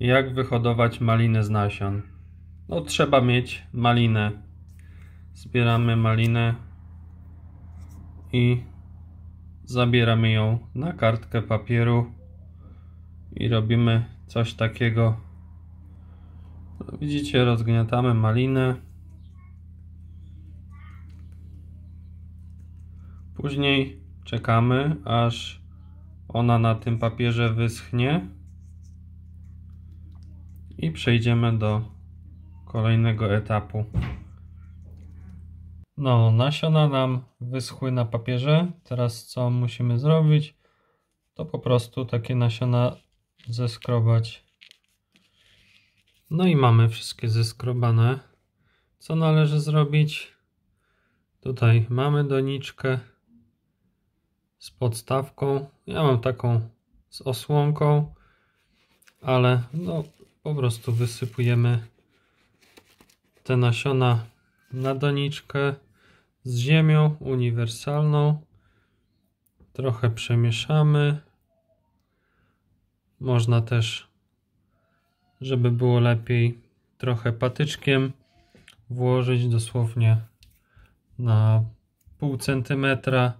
Jak wyhodować malinę z nasion? No trzeba mieć malinę. Zbieramy malinę i zabieramy ją na kartkę papieru i robimy coś takiego. No, widzicie, rozgniatamy malinę. Później czekamy, aż ona na tym papierze wyschnie i przejdziemy do kolejnego etapu. No, nasiona nam wyschły na papierze. Teraz co musimy zrobić? To po prostu takie nasiona zeskrobać. No i mamy wszystkie zeskrobane. Co należy zrobić? Tutaj mamy doniczkę z podstawką. Ja mam taką z osłonką, ale no po prostu wysypujemy te nasiona na doniczkę z ziemią uniwersalną. Trochę przemieszamy. Można też, żeby było lepiej, trochę patyczkiem włożyć dosłownie na pół centymetra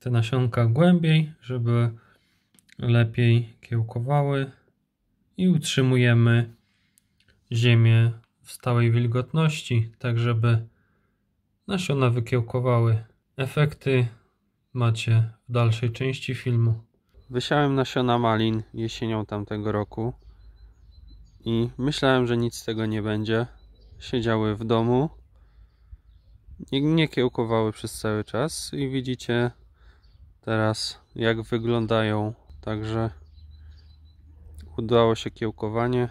te nasionka głębiej, żeby lepiej kiełkowały i utrzymujemy ziemię w stałej wilgotności, tak żeby nasiona wykiełkowały. Efekty macie w dalszej części filmu. Wysiałem nasiona malin jesienią tamtego roku i myślałem, że nic z tego nie będzie. Siedziały w domu, nie, nie kiełkowały przez cały czas i widzicie teraz jak wyglądają. Także udało się kiełkowanie.